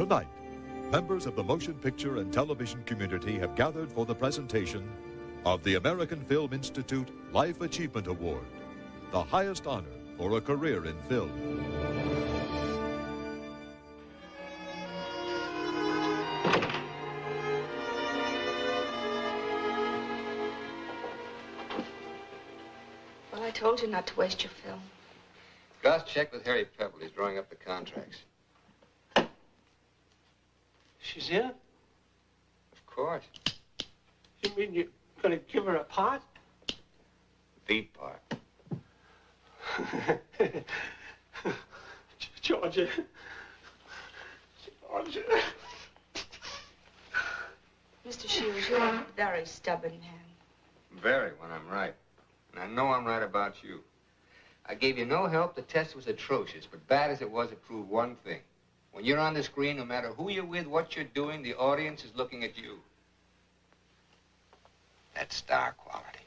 Tonight, members of the motion picture and television community have gathered for the presentation of the American Film Institute Life Achievement Award, the highest honor for a career in film. Well, I told you not to waste your film. Gus, check with Harry Pebbel. He's drawing up the contracts. She's in? Of course. You mean you're gonna give her a part? The part. Georgia. Georgia. Mr. Shields, you're a very stubborn man. Very, when I'm right. And I know I'm right about you. I gave you no help. The test was atrocious, but bad as it was, it proved one thing. When you're on the screen, no matter who you're with, what you're doing, the audience is looking at you. That's star quality.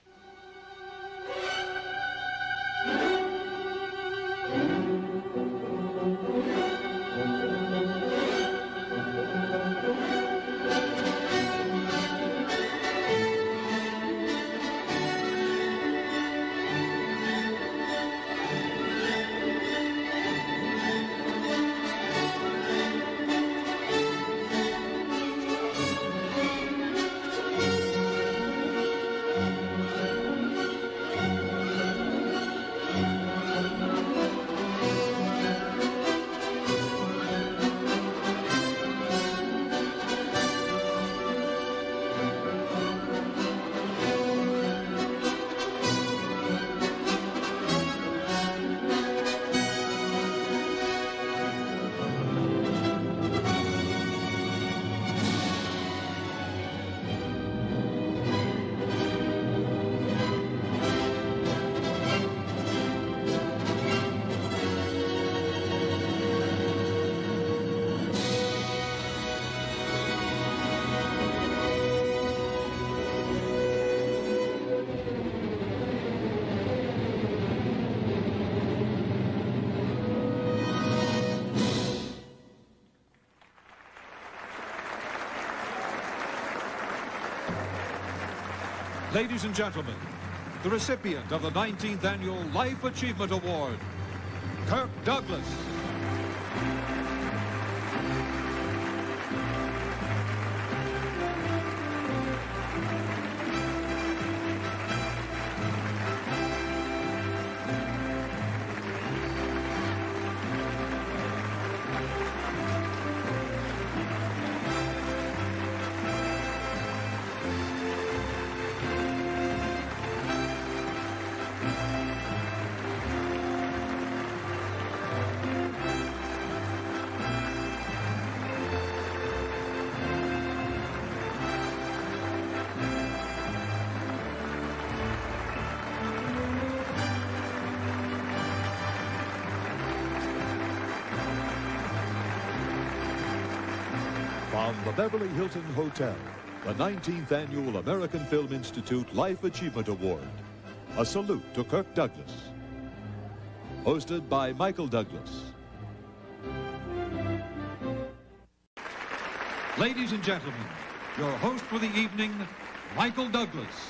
Ladies and gentlemen, the recipient of the 19th Annual Life Achievement Award, Kirk Douglas. The Beverly Hilton Hotel, the 19th Annual American Film Institute Life Achievement Award. A salute to Kirk Douglas. Hosted by Michael Douglas. Ladies and gentlemen, your host for the evening, Michael Douglas.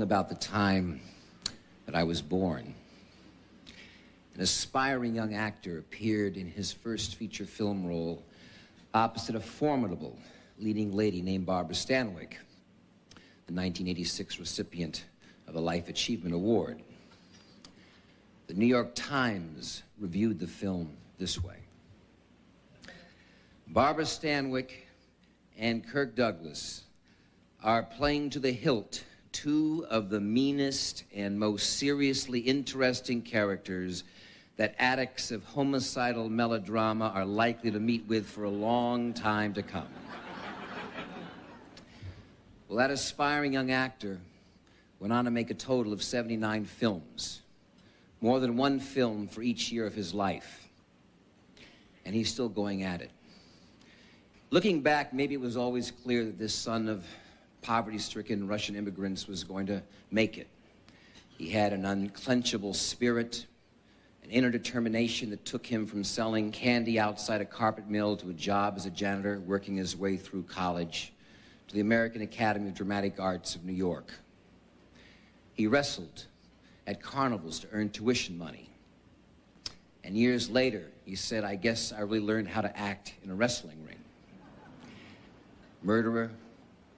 About the time that I was born. An aspiring young actor appeared in his first feature film role opposite a formidable leading lady named Barbara Stanwyck, the 1986 recipient of a Life Achievement Award. The New York Times reviewed the film this way Barbara Stanwyck and Kirk Douglas are playing to the hilt two of the meanest and most seriously interesting characters that addicts of homicidal melodrama are likely to meet with for a long time to come. well, that aspiring young actor went on to make a total of 79 films, more than one film for each year of his life. And he's still going at it. Looking back, maybe it was always clear that this son of poverty stricken Russian immigrants was going to make it. He had an unclenchable spirit, an inner determination that took him from selling candy outside a carpet mill to a job as a janitor, working his way through college to the American Academy of Dramatic Arts of New York. He wrestled at carnivals to earn tuition money. And years later, he said, I guess I really learned how to act in a wrestling ring murderer,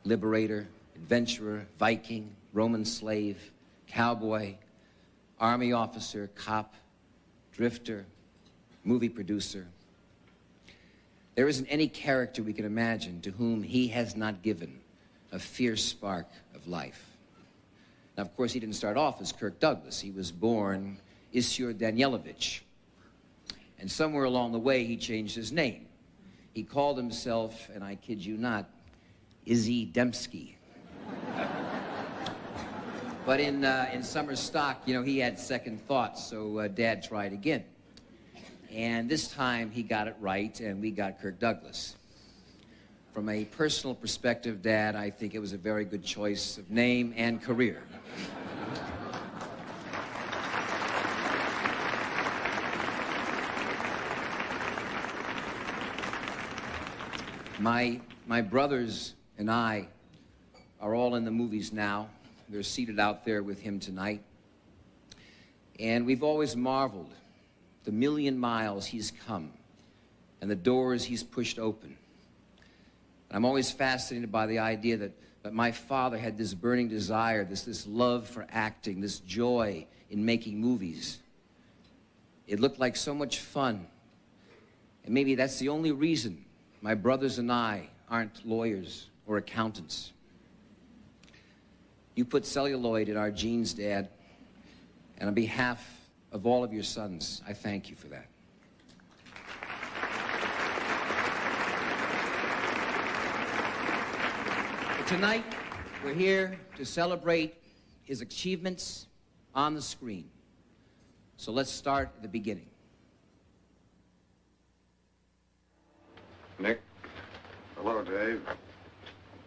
liberator, adventurer, Viking, Roman slave, cowboy, army officer, cop, drifter, movie producer. There isn't any character we can imagine to whom he has not given a fierce spark of life. Now, of course, he didn't start off as Kirk Douglas. He was born Issur Danielovitch. And somewhere along the way, he changed his name. He called himself, and I kid you not, Izzy Demsky. but in, uh, in summer stock, you know, he had second thoughts, so uh, Dad tried again. And this time he got it right, and we got Kirk Douglas. From a personal perspective, Dad, I think it was a very good choice of name and career. my, my brothers and I are all in the movies now. They're seated out there with him tonight. And we've always marveled the million miles he's come and the doors he's pushed open. And I'm always fascinated by the idea that, that my father had this burning desire, this, this love for acting, this joy in making movies. It looked like so much fun. And maybe that's the only reason my brothers and I aren't lawyers or accountants. You put celluloid in our genes, Dad, and on behalf of all of your sons, I thank you for that. Tonight, we're here to celebrate his achievements on the screen. So let's start at the beginning. Nick? Hello, Dave.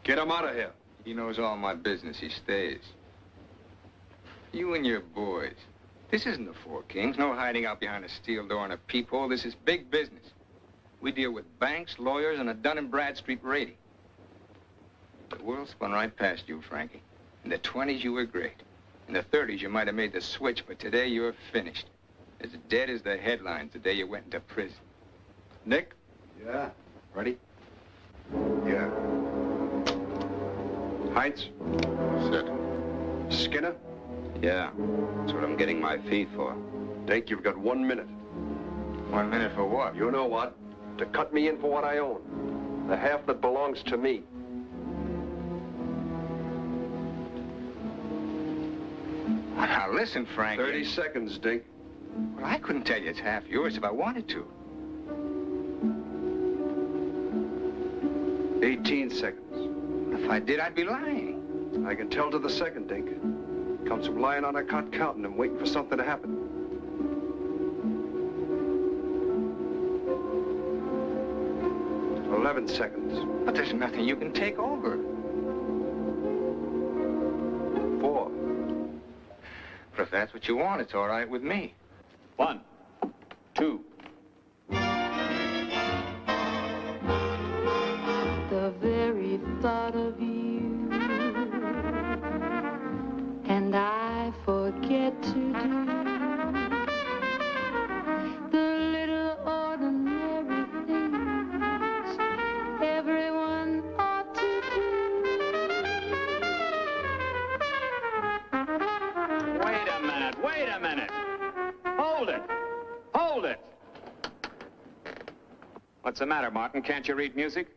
Get him out of here. He knows all my business. He stays. You and your boys. This isn't the Four Kings. No hiding out behind a steel door and a peephole. This is big business. We deal with banks, lawyers, and a Dun & Bradstreet rating. The world spun right past you, Frankie. In the 20s, you were great. In the 30s, you might have made the switch, but today you're finished. As dead as the headlines the day you went into prison. Nick? Yeah? Ready? Yeah. Heinz? Set. Skinner? Yeah. That's what I'm getting my fee for. Dink, you've got one minute. One minute for what? You know what? To cut me in for what I own. The half that belongs to me. Now, listen, Frank. 30 seconds, Dink. Well, I couldn't tell you it's half yours if I wanted to. 18 seconds. If I did, I'd be lying. I can tell to the second, Dink. Comes from lying on a cot counting and waiting for something to happen. Eleven seconds. But there's nothing you can take over. Four. But if that's what you want, it's all right with me. One. What's the matter, Martin? Can't you read music?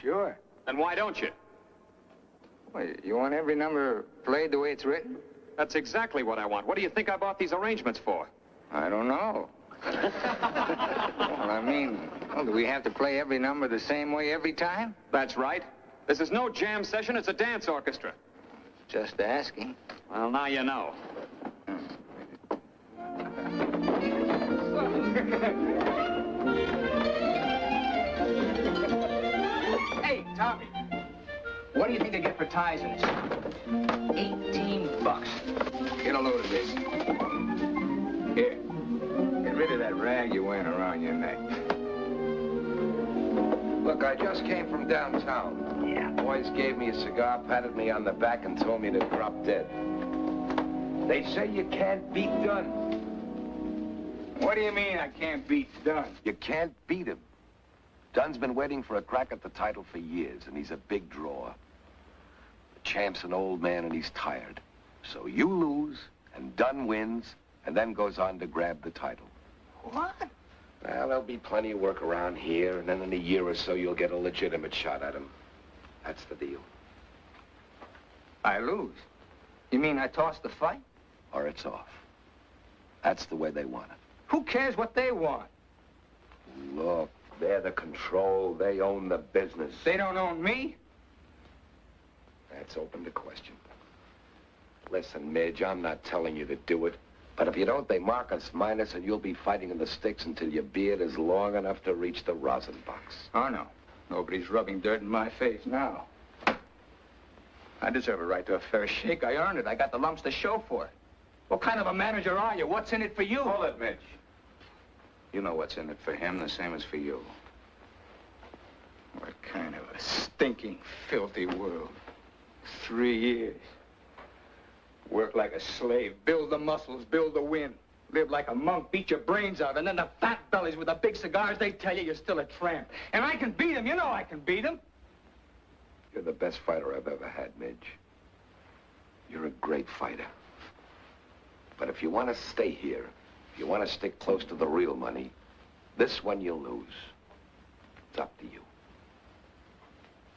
Sure. Then why don't you? Wait, you want every number played the way it's written? That's exactly what I want. What do you think I bought these arrangements for? I don't know. well, I mean, well, do we have to play every number the same way every time? That's right. This is no jam session, it's a dance orchestra. Just asking. Well, now you know. Hmm. do you think they get for ties in this? 18 bucks. Get a load of this. Here. Get rid of that rag you're wearing around your neck. Look, I just came from downtown. Yeah. Boys gave me a cigar, patted me on the back, and told me to drop dead. They say you can't beat Dunn. What do you mean I can't beat Dunn? You can't beat him. Dunn's been waiting for a crack at the title for years, and he's a big draw. The champ's an old man, and he's tired. So you lose, and Dunn wins, and then goes on to grab the title. What? Well, there'll be plenty of work around here, and then in a year or so, you'll get a legitimate shot at him. That's the deal. I lose. You mean I toss the fight? Or it's off. That's the way they want it. Who cares what they want? Look, they're the control. They own the business. They don't own me. That's open to question. Listen, Midge, I'm not telling you to do it. But if you don't, they mark us minus, and you'll be fighting in the sticks until your beard is long enough to reach the rosin box. Oh, no. Nobody's rubbing dirt in my face now. I deserve a right to a fair shake. I earned it. I got the lumps to show for it. What kind of a manager are you? What's in it for you? Hold it, Midge. You know what's in it for him, the same as for you. What kind of a stinking, filthy world. Three years. Work like a slave, build the muscles, build the wind. Live like a monk, beat your brains out, and then the fat bellies with the big cigars, they tell you you're still a tramp. And I can beat them, you know I can beat them. You're the best fighter I've ever had, Midge. You're a great fighter. But if you want to stay here, you want to stick close to the real money, this one you'll lose. It's up to you.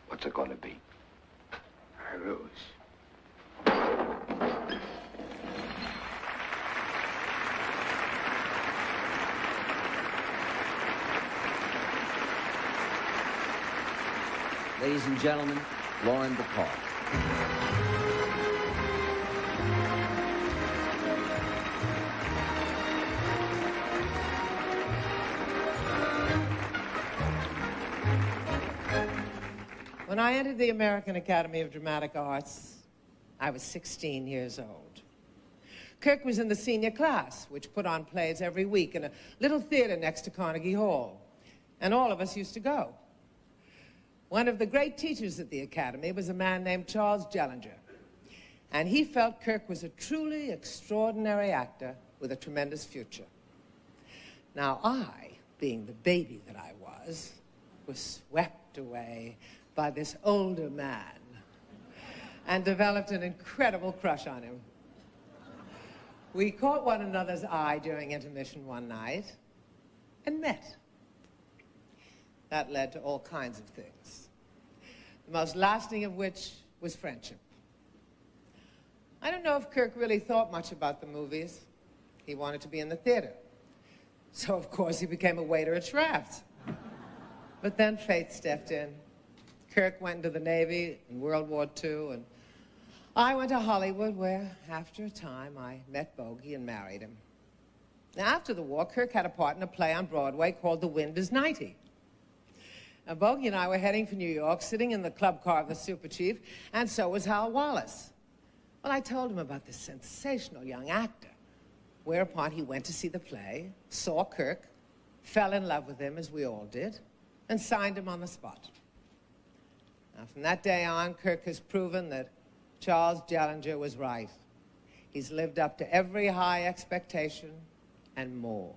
What's it going to be? I lose. Ladies and gentlemen, Lauren Bacall. When I entered the American Academy of Dramatic Arts, I was 16 years old. Kirk was in the senior class, which put on plays every week in a little theater next to Carnegie Hall. And all of us used to go. One of the great teachers at the Academy was a man named Charles Jehlinger. And he felt Kirk was a truly extraordinary actor with a tremendous future. Now, I, being the baby that I was, was swept away by this older man and developed an incredible crush on him. We caught one another's eye during intermission one night and met. That led to all kinds of things, the most lasting of which was friendship. I don't know if Kirk really thought much about the movies. He wanted to be in the theater. So, of course, he became a waiter at Schrafft's. But then fate stepped in. Kirk went into the Navy in World War II, and I went to Hollywood, where, after a time, I met Bogey and married him. Now, after the war, Kirk had a part in a play on Broadway called The Wind is 90. Now, Bogey and I were heading for New York, sitting in the club car of the super chief, and so was Hal Wallis. Well, I told him about this sensational young actor, whereupon he went to see the play, saw Kirk, fell in love with him, as we all did, and signed him on the spot. From that day on, Kirk has proven that Charles Jehlinger was right. He's lived up to every high expectation and more.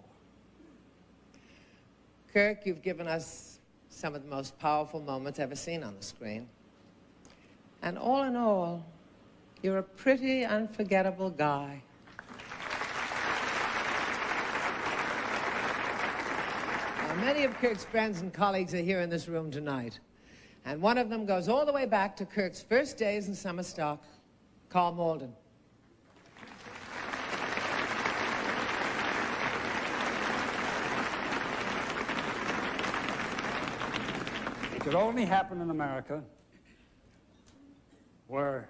Kirk, you've given us some of the most powerful moments ever seen on the screen. And all in all, you're a pretty unforgettable guy. Many of Kirk's friends and colleagues are here in this room tonight. And one of them goes all the way back to Kirk's first days in summer stock, Karl Malden. It could only happen in America where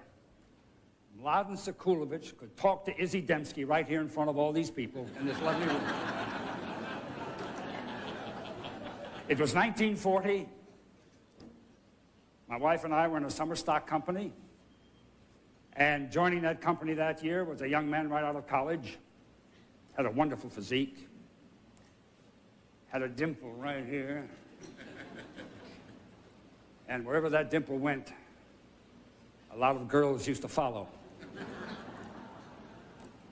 Mladen Sekulovich could talk to Izzy Demsky right here in front of all these people in this lovely room. it was 1940. My wife and I were in a summer stock company. And joining that company that year was a young man right out of college. Had a wonderful physique. Had a dimple right here. and wherever that dimple went, a lot of girls used to follow.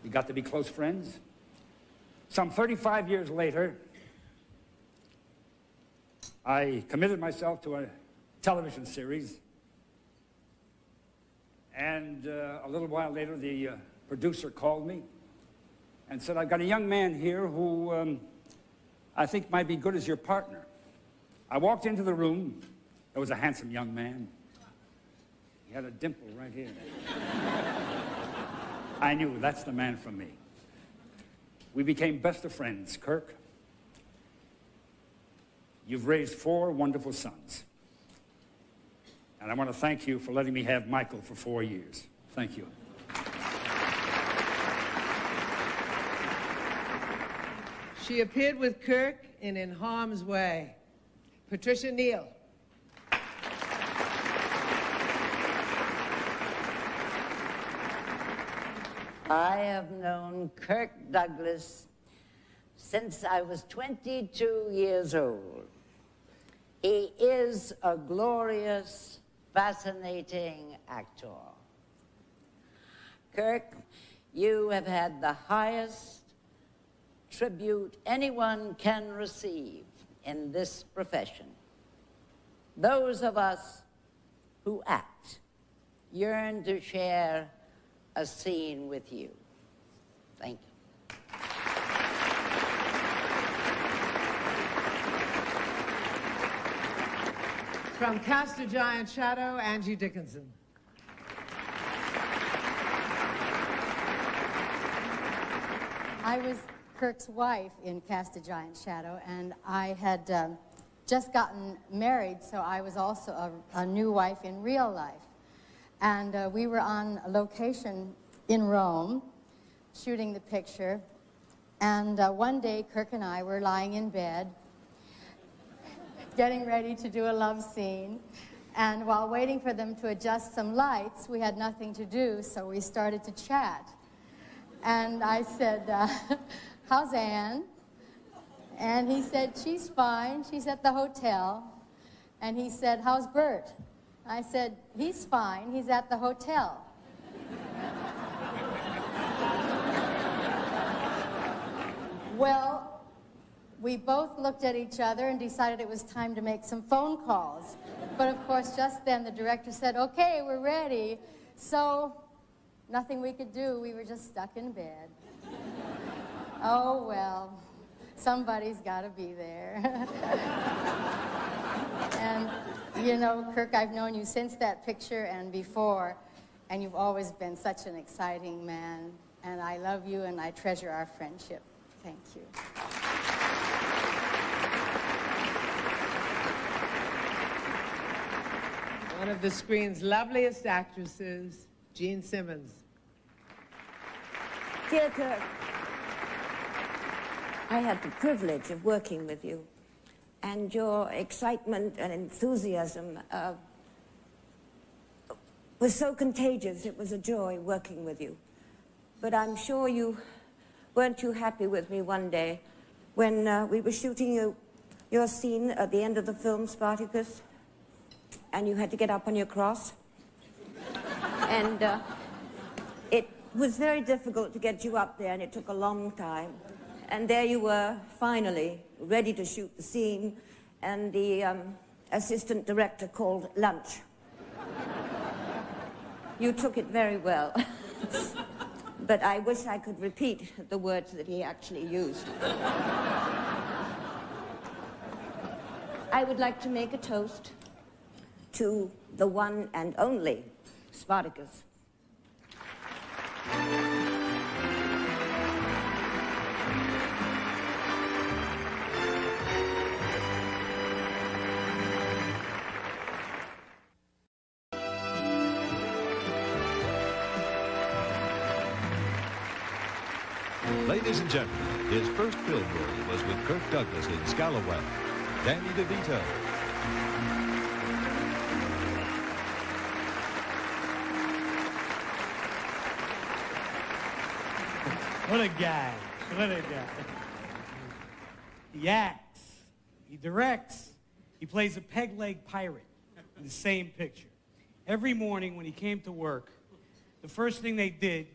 We got to be close friends. Some 35 years later, I committed myself to a television series. And uh, a little while later, the uh, producer called me and said, I've got a young man here who um, I think might be good as your partner. I walked into the room. There was a handsome young man. He had a dimple right here. I knew that's the man for me. We became best of friends, Kirk. You've raised four wonderful sons. And I want to thank you for letting me have Michael for four years. Thank you. She appeared with Kirk in In Harm's Way. Patricia Neal. I have known Kirk Douglas since I was 22 years old. He is a glorious, fascinating actor. Kirk, you have had the highest tribute anyone can receive in this profession. Those of us who act yearn to share a scene with you. Thank you. From Cast a Giant Shadow, Angie Dickinson. I was Kirk's wife in Cast a Giant Shadow, and I had um, just gotten married, so I was also a, a new wife in real life. And uh, we were on location in Rome shooting the picture. And uh, one day, Kirk and I were lying in bed, getting ready to do a love scene. And while waiting for them to adjust some lights, we had nothing to do, so we started to chat. And I said, uh, How's Anne? And he said, She's fine. She's at the hotel. And he said, How's Burt? I said, He's fine. He's at the hotel. well, we both looked at each other and decided it was time to make some phone calls. But of course, just then the director said, Okay, we're ready. So, nothing we could do. We were just stuck in bed. oh, well, somebody's got to be there. and you know, Kirk, I've known you since that picture and before, and you've always been such an exciting man. And I love you and I treasure our friendship. Thank you. One of the screen's loveliest actresses, Jean Simmons. Dear Kirk, I had the privilege of working with you and your excitement and enthusiasm uh, was so contagious. It was a joy working with you. But I'm sure you weren't too happy with me one day when uh, we were shooting you, your scene at the end of the film, Spartacus, and you had to get up on your cross. and uh, it was very difficult to get you up there, and it took a long time. And there you were, finally, ready to shoot the scene, and the um, assistant director called lunch. you took it very well. but I wish I could repeat the words that he actually used. I would like to make a toast to the one and only Spartacus. Ladies and gentlemen, his first film role was with Kirk Douglas in Scalawag. Danny DeVito. What a guy. What a guy. He acts. He directs. He plays a peg leg pirate in the same picture. Every morning when he came to work, the first thing they did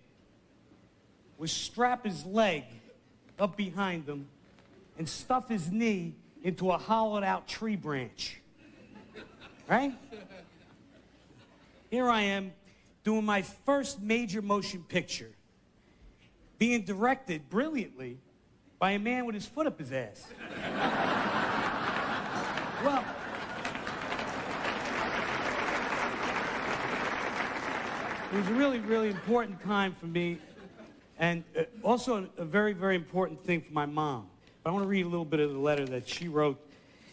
was strap his leg up behind him and stuff his knee into a hollowed out tree branch. Right? Here I am doing my first major motion picture, being directed brilliantly by a man with his foot up his ass. well, it was a really, really important time for me, and uh, also a, very, very important thing for my mom. But I want to read a little bit of the letter that she wrote,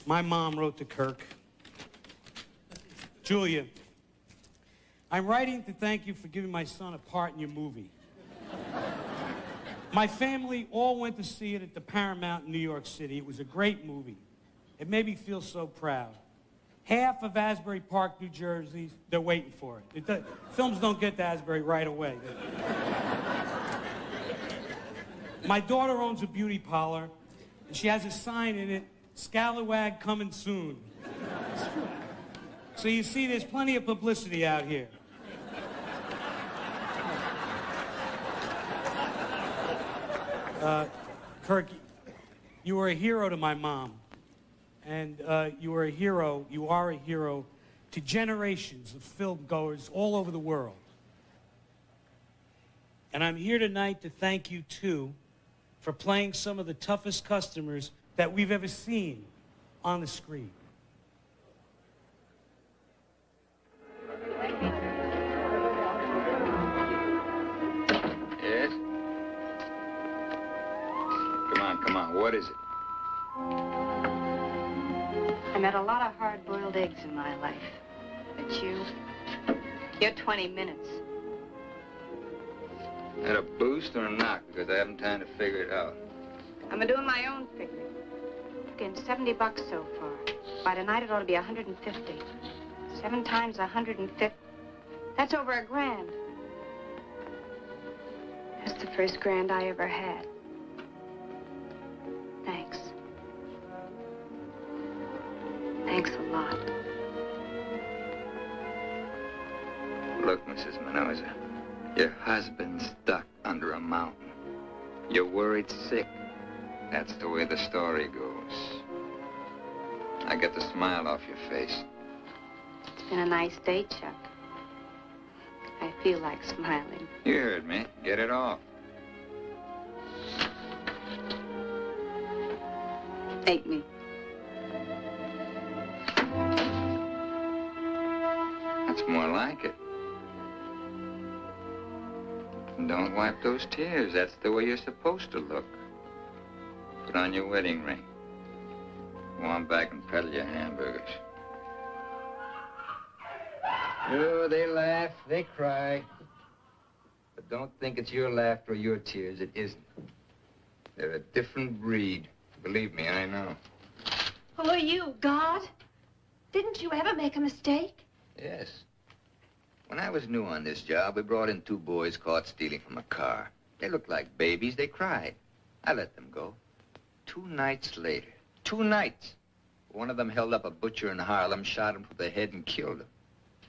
my mom wrote to Kirk. Julia, I'm writing to thank you for giving my son a part in your movie. My family all went to see it at the Paramount in New York City. It was a great movie. It made me feel so proud. Half of Asbury Park, New Jersey, they're waiting for it. it does, films don't get to Asbury right away. My daughter owns a beauty parlor, and she has a sign in it, Scalawag coming soon. So you see, there's plenty of publicity out here. Uh, Kirk, you were a hero to my mom. And uh, you were a hero, you are a hero to generations of film goers all over the world. And I'm here tonight to thank you, too, for playing some of the toughest customers that we've ever seen on the screen. Come on. What is it? I met a lot of hard-boiled eggs in my life. But you, you're 20 minutes. That a boost or a knock? Because I haven't time to figure it out. I'm doing my own figuring. Getting 70 bucks so far. By tonight, it ought to be 150. Seven times 150. That's over a grand. That's the first grand I ever had. Sick. That's the way the story goes. I get the smile off your face. It's been a nice day, Chuck. I feel like smiling. You heard me. Get it off. Take me. That's more like it. Don't wipe those tears. That's the way you're supposed to look. Put on your wedding ring. Go on back and peddle your hamburgers. Oh, they laugh, they cry. But don't think it's your laughter or your tears. It isn't. They're a different breed. Believe me, I know. Who are you, God? Didn't you ever make a mistake? Yes. When I was new on this job, we brought in two boys caught stealing from a car. They looked like babies. They cried. I let them go. Two nights later, two nights, one of them held up a butcher in Harlem, shot him through the head, and killed him.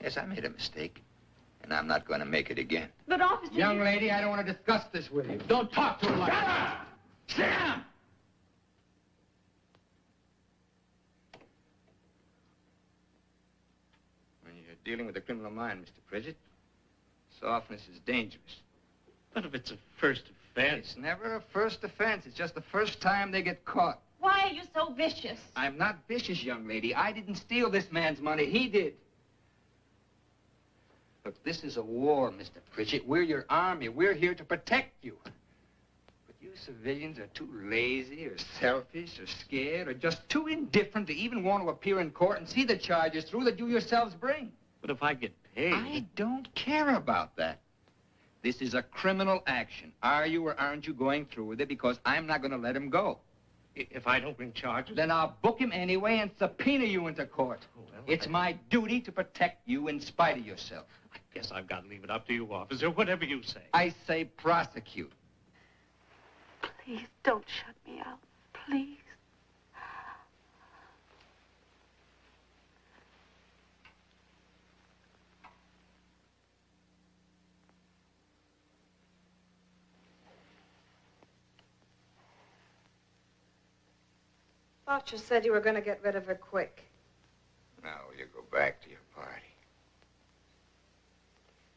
Yes, I made a mistake. And I'm not going to make it again. But, officer... Young lady, I don't want to discuss this with you. Don't talk to her like that. Shut up! Sam! When you're dealing with a criminal mind, Mr. Pritchett, softness is dangerous. But if it's a first offense... It's never a first offense. It's just the first time they get caught. Why are you so vicious? I'm not vicious, young lady. I didn't steal this man's money. He did. Look, this is a war, Mr. Pritchett. We're your army. We're here to protect you. But you civilians are too lazy or selfish or scared or just too indifferent to even want to appear in court and see the charges through that you yourselves bring. But if I get paid... I don't care about that. This is a criminal action. Are you or aren't you going through with it? Because I'm not going to let him go. If I don't bring charges? Then I'll book him anyway and subpoena you into court. Oh, well, it's I... my duty to protect you in spite of yourself. I guess I've got to leave it up to you, officer, whatever you say. I say prosecute. Please don't shut me out. Please. Thought you said you were going to get rid of her quick. Now you go back to your party.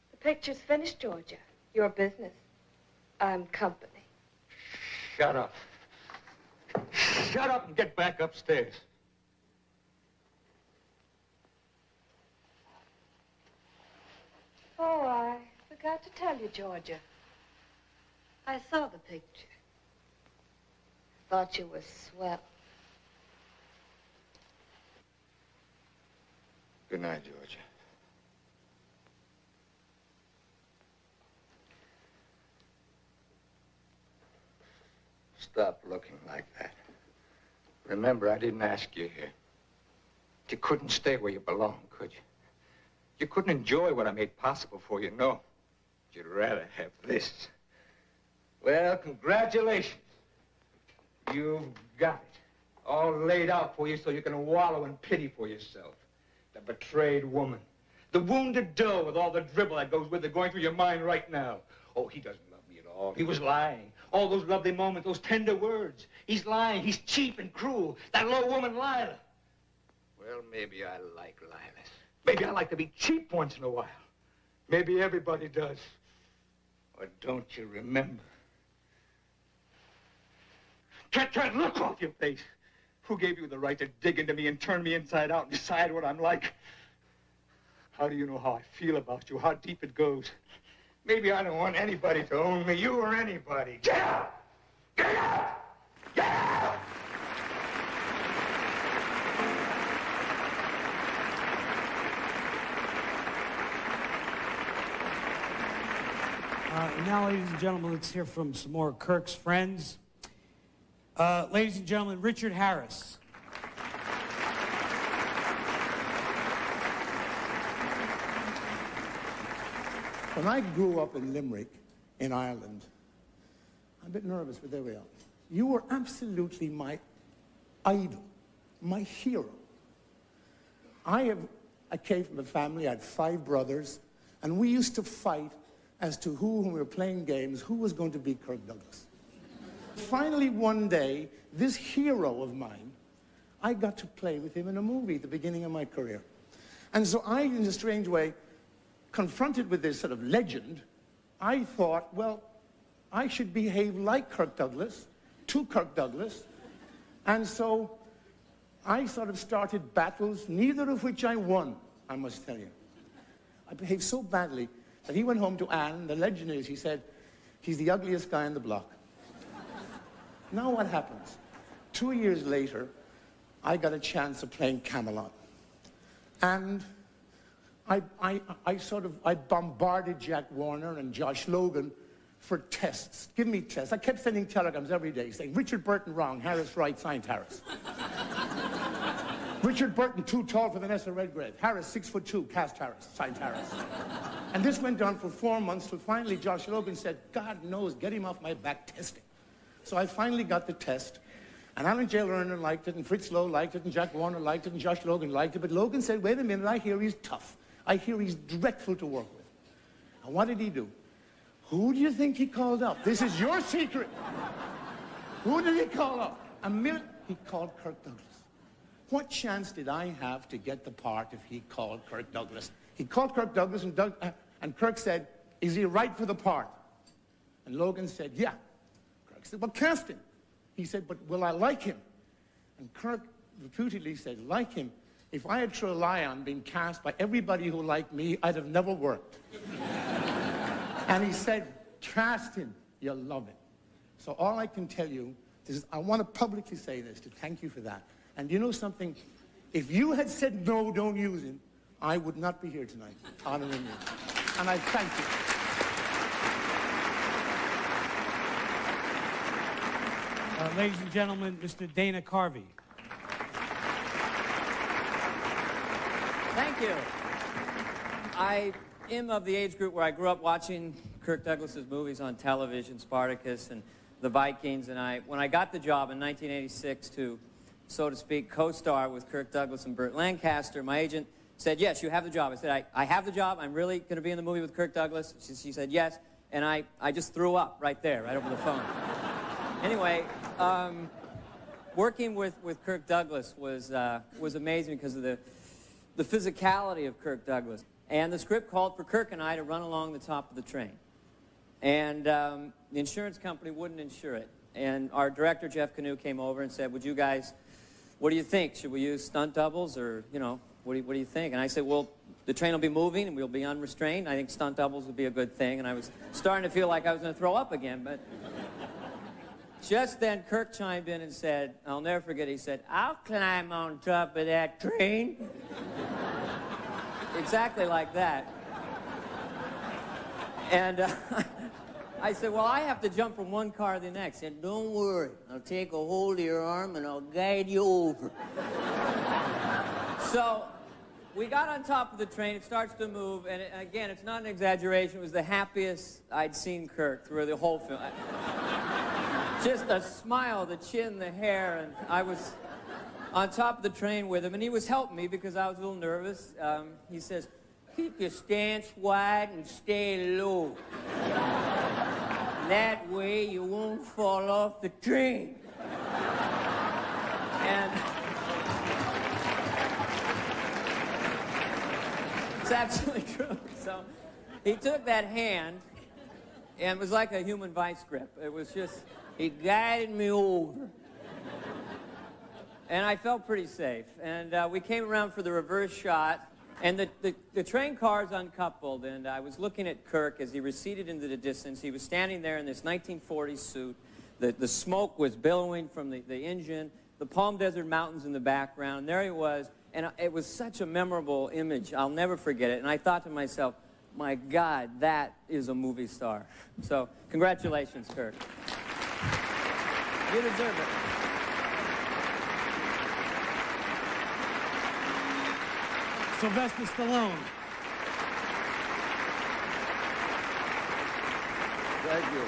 The picture's finished, Georgia. Your business. I'm company. Shut up. Shut up and get back upstairs. Oh, I forgot to tell you, Georgia. I saw the picture. Thought you were swell. Good night, Georgia. Stop looking like that. Remember, I didn't ask you here. You couldn't stay where you belong, could you? You couldn't enjoy what I made possible for you, no. You'd rather have this. Well, congratulations. You've got it. All laid out for you so you can wallow in pity for yourself. Betrayed woman. The wounded doe with all the dribble that goes with it going through your mind right now. Oh, he doesn't love me at all. He was lying. All those lovely moments, those tender words. He's lying. He's cheap and cruel. That low woman, Lila. Well, maybe I like Lilas. Maybe I like to be cheap once in a while. Maybe everybody does. Or don't you remember? Get that look off your face. Who gave you the right to dig into me and turn me inside out and decide what I'm like? How do you know how I feel about you, how deep it goes? Maybe I don't want anybody to own me, you or anybody. Get out! Get out! Get out! Uh, now, ladies and gentlemen, let's hear from some more Kirk's friends. Uh, ladies and gentlemen, Richard Harris. When I grew up in Limerick, in Ireland, I'm a bit nervous, but there we are. You were absolutely my idol, my hero. I have, I came from a family, I had five brothers, and we used to fight as to who, when we were playing games, who was going to be Kirk Douglas. Finally, one day, this hero of mine, I got to play with him in a movie at the beginning of my career. And so I, in a strange way, confronted with this sort of legend, I thought, well, I should behave like Kirk Douglas, to Kirk Douglas. And so I sort of started battles, neither of which I won, I must tell you. I behaved so badly that he went home to Anne. The legend is, he said, he's the ugliest guy on the block. Now what happens? Two years later, I got a chance of playing Camelot. And I, I, I sort of, I bombarded Jack Warner and Josh Logan for tests. Give me tests. I kept sending telegrams every day saying, Richard Burton wrong, Harris right, signed Harris. Richard Burton too tall for Vanessa Redgrave. Harris six foot two, cast Harris, signed Harris. and this went on for four months till finally Josh Logan said, God knows, get him off my back testing. So I finally got the test. And Alan J. Lerner liked it, and Fritz Loewe liked it, and Jack Warner liked it, and Josh Logan liked it. But Logan said, wait a minute, I hear he's tough. I hear he's dreadful to work with. And what did he do? Who do you think he called up? This is your secret. Who did he call up? A minute, he called Kirk Douglas. What chance did I have to get the part if he called Kirk Douglas? He called Kirk Douglas, and, Doug, uh, and Kirk said, is he right for the part? And Logan said, yeah. Kirk said, well, cast him. He said, but will I like him? And Kirk reputedly said, like him. If I had Trelion been cast by everybody who liked me, I'd have never worked. and he said, cast him. You'll love it. So all I can tell you is I want to publicly say this to thank you for that. And you know something? If you had said no, don't use him, I would not be here tonight honoring you. And I thank you. Uh, ladies and gentlemen, Mr. Dana Carvey. Thank you. I am of the age group where I grew up watching Kirk Douglas's movies on television, Spartacus and the Vikings, and I, when I got the job in 1986 to, so to speak, co-star with Kirk Douglas and Burt Lancaster, my agent said, yes, you have the job. I said, I, I have the job. I'm really going to be in the movie with Kirk Douglas. She, she said, yes. And I, I just threw up right there, right over the phone. anyway, um, working with, with Kirk Douglas was, uh, was amazing because of the, the physicality of Kirk Douglas. And the script called for Kirk and I to run along the top of the train. And um, the insurance company wouldn't insure it. And our director, Jeff Kanew, came over and said, would you guys, what do you think? Should we use stunt doubles or, you know, what do you, what do you think? And I said, well, the train will be moving and we'll be unrestrained. I think stunt doubles would be a good thing. And I was starting to feel like I was going to throw up again. But just then, Kirk chimed in and said, I'll never forget, he said, I'll climb on top of that train. exactly like that. And uh, I said, well, I have to jump from one car to the next. He said, don't worry. I'll take a hold of your arm and I'll guide you over. so we got on top of the train. It starts to move. And it, again, it's not an exaggeration. It was the happiest I'd seen Kirk through the whole film. Just a smile, the chin, the hair. And I was on top of the train with him. And he was helping me because I was a little nervous. Um, he says, keep your stance wide and stay low. that way you won't fall off the train. And it's absolutely true. So he took that hand and it was like a human vice grip. It was just, he guided me over. And I felt pretty safe. And uh, we came around for the reverse shot. And the, the, the, train cars uncoupled, and I was looking at Kirk as he receded into the distance. He was standing there in this 1940s suit. The, the smoke was billowing from the, the engine, the Palm Desert Mountains in the background. And there he was, and it was such a memorable image. I'll never forget it. And I thought to myself, my God, that is a movie star. So, congratulations, Kirk. You deserve it. Sylvester Stallone. Thank you.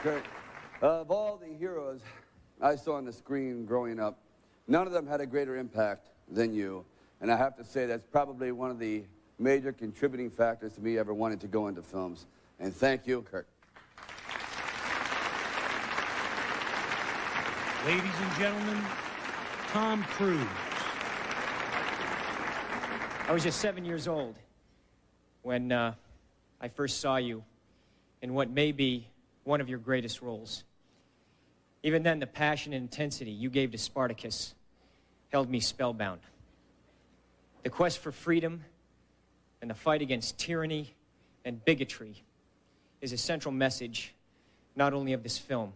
Okay. Of all the heroes I saw on the screen growing up, none of them had a greater impact than you. And I have to say that's probably one of the major contributing factors to me ever wanting to go into films. And thank you, Kirk. Ladies and gentlemen, Tom Cruise. I was just seven years old when uh, I first saw you in what may be one of your greatest roles. Even then, the passion and intensity you gave to Spartacus held me spellbound. The quest for freedom and the fight against tyranny and bigotry is a central message not only of this film,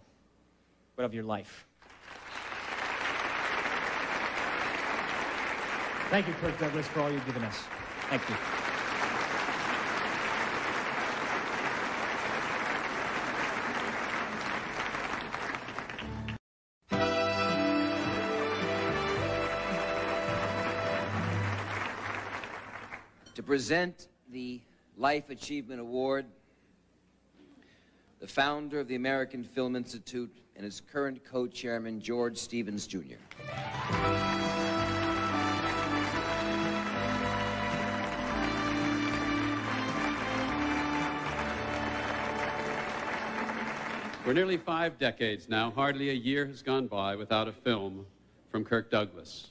but of your life. Thank you, Kirk Douglas, for all you've given us. Thank you. To present the Life Achievement Award, the founder of the American Film Institute and its current co-chairman, George Stevens, Jr. For nearly five decades now, hardly a year has gone by without a film from Kirk Douglas.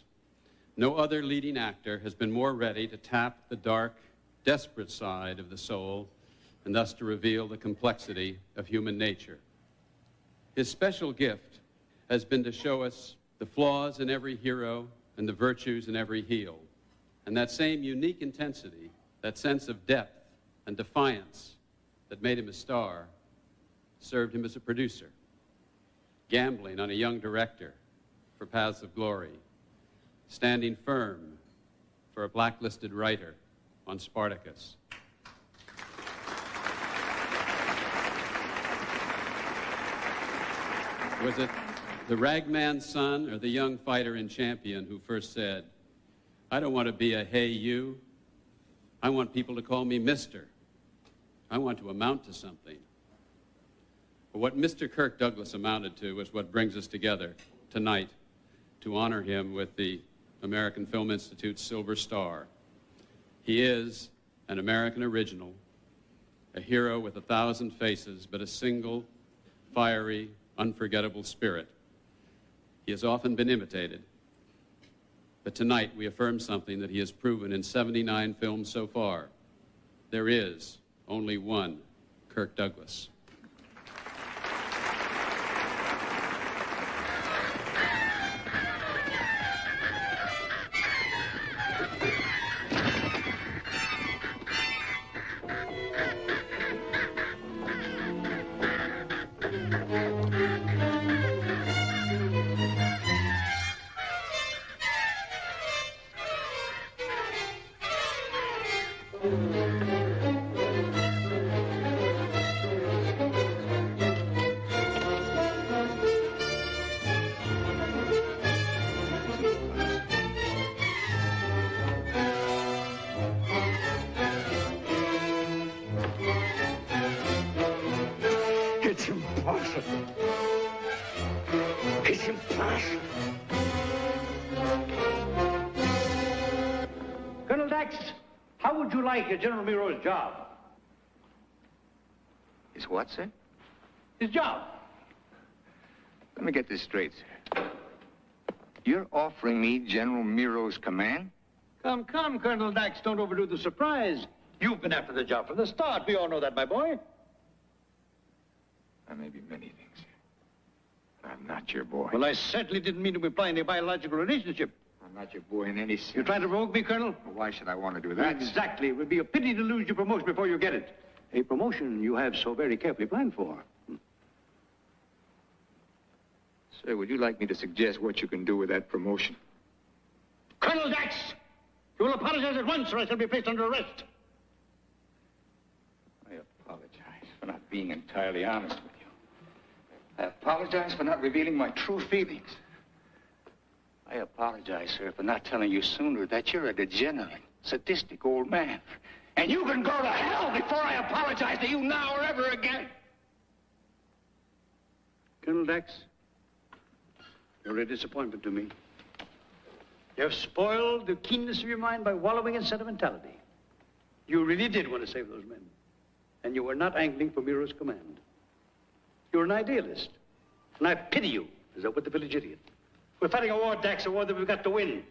No other leading actor has been more ready to tap the dark, desperate side of the soul and thus to reveal the complexity of human nature. His special gift has been to show us the flaws in every hero and the virtues in every heel. And that same unique intensity, that sense of depth and defiance that made him a star, served him as a producer, gambling on a young director for Paths of Glory, standing firm for a blacklisted writer on Spartacus. Was it the ragman's son or the young fighter and champion who first said, I don't want to be a hey you. I want people to call me Mister. I want to amount to something. But what Mr. Kirk Douglas amounted to is what brings us together tonight to honor him with the American Film Institute's Silver Star. He is an American original, a hero with a thousand faces, but a single, fiery, unforgettable spirit. He has often been imitated. But tonight we affirm something that he has proven in 79 films so far. There is only one Kirk Douglas. Offering me General Mireau's command? Come, come, Colonel Dax, don't overdo the surprise. You've been after the job from the start. We all know that, my boy. I may be many things. But I'm not your boy. Well, I certainly didn't mean to imply any biological relationship. I'm not your boy in any sense. You're trying to provoke me, Colonel? Well, why should I want to do that? Exactly. It would be a pity to lose your promotion before you get it. A promotion you have so very carefully planned for. Hmm. Sir, would you like me to suggest what you can do with that promotion? Colonel Dax, you will apologize at once or I shall be placed under arrest. I apologize for not being entirely honest with you. I apologize for not revealing my true feelings. I apologize, sir, for not telling you sooner that you're a degenerate, sadistic old man. And you can go to hell before I apologize to you now or ever again. Colonel Dax, you're a disappointment to me. You have spoiled the keenness of your mind by wallowing in sentimentality. You really did want to save those men. And you were not angling for Mireau's command. You're an idealist. And I pity you, as I would the village idiot. We're fighting a war, Dax, a war that we've got to win.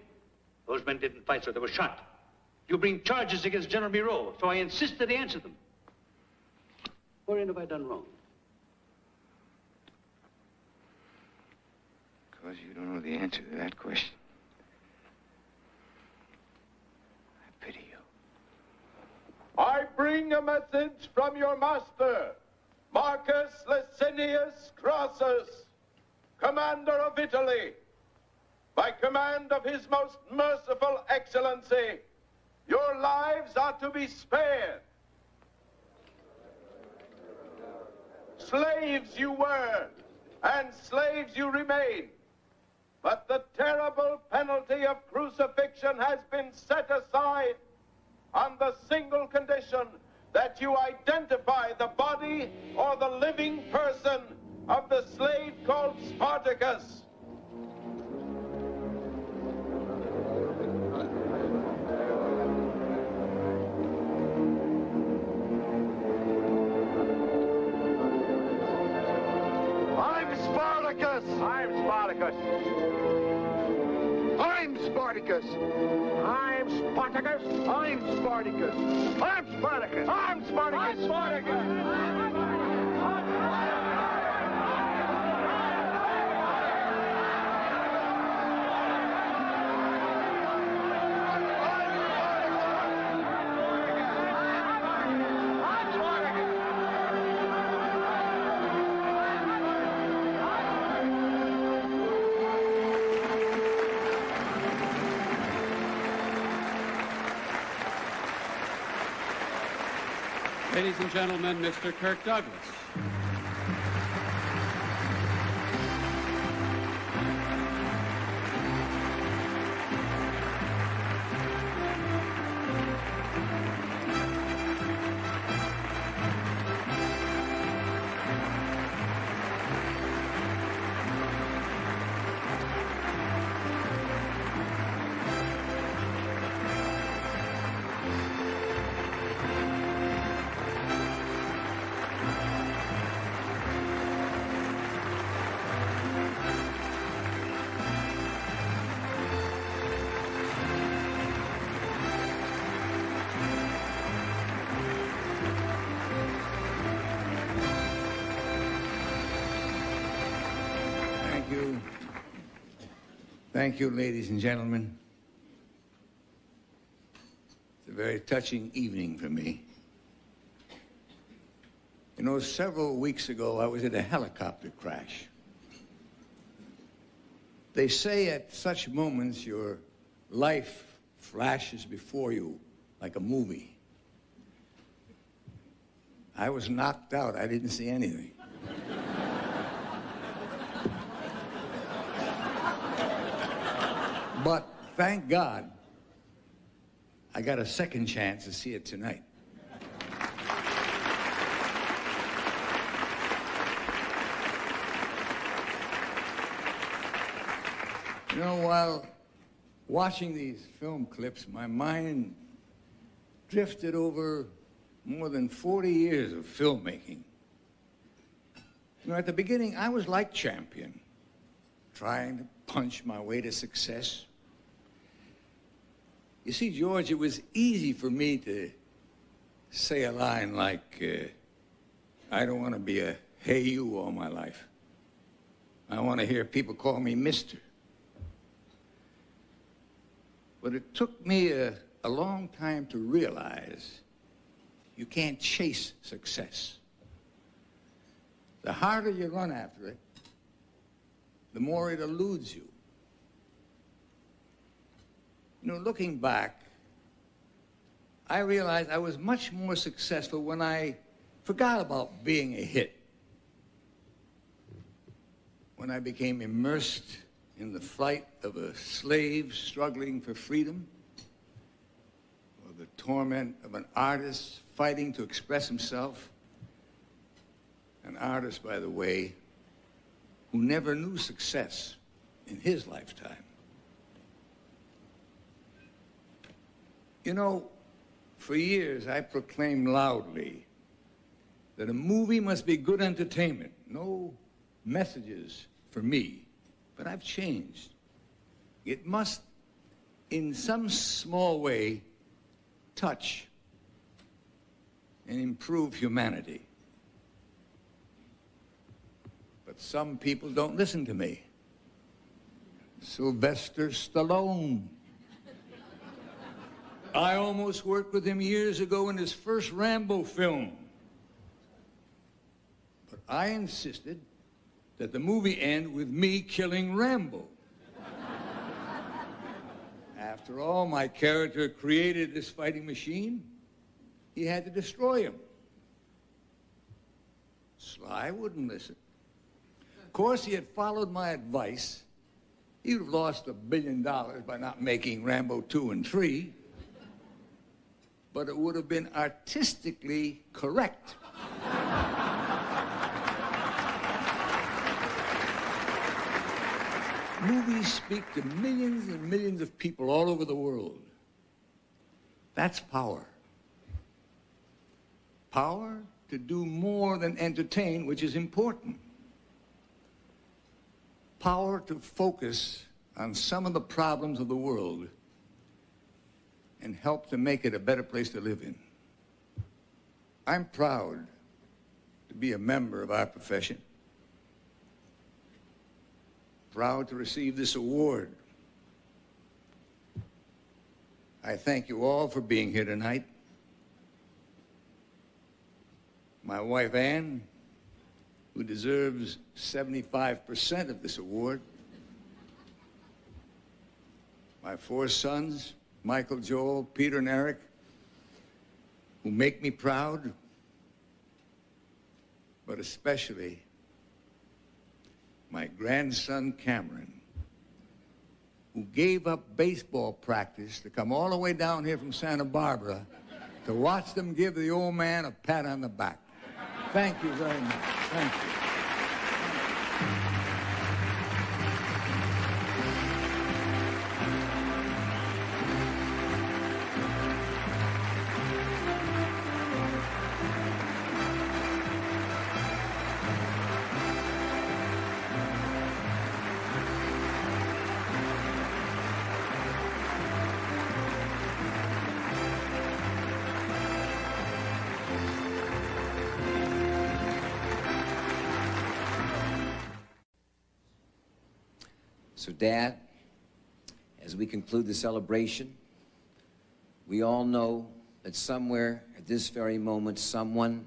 Those men didn't fight, so they were shot. You bring charges against General Mireau, so I insist that he answer them. Wherein have I done wrong? Because you don't know the answer to that question. I pity you. I bring a message from your master, Marcus Licinius Crassus, commander of Italy. By command of his most merciful excellency, your lives are to be spared. Slaves you were, and slaves you remain. But the terrible penalty of crucifixion has been set aside on the single condition that you identify the body or the living person of the slave called Spartacus. I'm Spartacus! I'm Spartacus! I'm Spartacus! I'm Spartacus! I'm Spartacus! I'm Spartacus! I'm Spartacus! I'm Ladies and gentlemen, Mr. Kirk Douglas. Thank you, ladies and gentlemen. It's a very touching evening for me. You know, several weeks ago, I was in a helicopter crash. They say at such moments your life flashes before you like a movie. I was knocked out. I didn't see anything. But thank God, I got a second chance to see it tonight. You know, while watching these film clips, my mind drifted over more than 40 years of filmmaking. You know, at the beginning, I was like Champion, trying to punch my way to success. You see, George, it was easy for me to say a line like, uh, I don't want to be a hey you all my life. I want to hear people call me mister. But it took me a, a long time to realize you can't chase success. The harder you run after it, the more it eludes you. You know, looking back, I realized I was much more successful when I forgot about being a hit. When I became immersed in the flight of a slave struggling for freedom, or the torment of an artist fighting to express himself. An artist, by the way, who never knew success in his lifetime. You know, for years I proclaimed loudly that a movie must be good entertainment, no messages for me. But I've changed. It must, in some small way, touch and improve humanity. But some people don't listen to me. Sylvester Stallone. I almost worked with him years ago in his first Rambo film. But I insisted that the movie end with me killing Rambo. After all, my character created this fighting machine. He had to destroy him. Sly wouldn't listen. Of course, he had followed my advice. He would have lost a billion dollars by not making Rambo 2 and 3. But it would have been artistically correct. Movies speak to millions and millions of people all over the world. That's power. Power to do more than entertain, which is important. Power to focus on some of the problems of the world and help to make it a better place to live in. I'm proud to be a member of our profession proud to receive this award. I thank you all for being here tonight. My wife, Ann, who deserves 75% of this award. My four sons, Michael, Joel, Peter, and Eric, who make me proud, but especially my grandson Cameron, who gave up baseball practice to come all the way down here from Santa Barbara to watch them give the old man a pat on the back. Thank you very much. Thank you. Dad, as we conclude the celebration, we all know that somewhere at this very moment, someone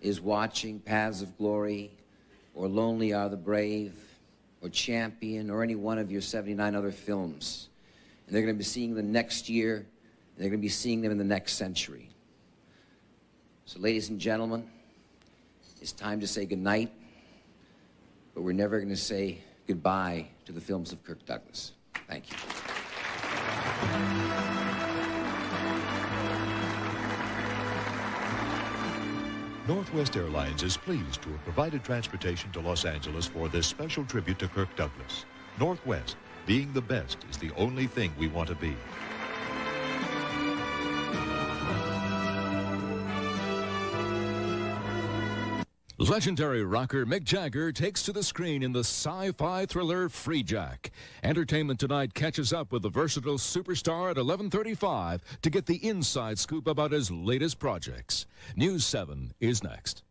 is watching Paths of Glory or Lonely Are the Brave or Champion or any one of your 79 other films. And they're going to be seeing them next year, and they're going to be seeing them in the next century. So, ladies and gentlemen, it's time to say goodnight, but we're never going to say goodbye to the films of Kirk Douglas. Thank you. Northwest Airlines is pleased to have provided transportation to Los Angeles for this special tribute to Kirk Douglas. Northwest, being the best is the only thing we want to be. Legendary rocker Mick Jagger takes to the screen in the sci-fi thriller Freejack. Entertainment Tonight catches up with the versatile superstar at 11:35 to get the inside scoop about his latest projects. News 7 is next.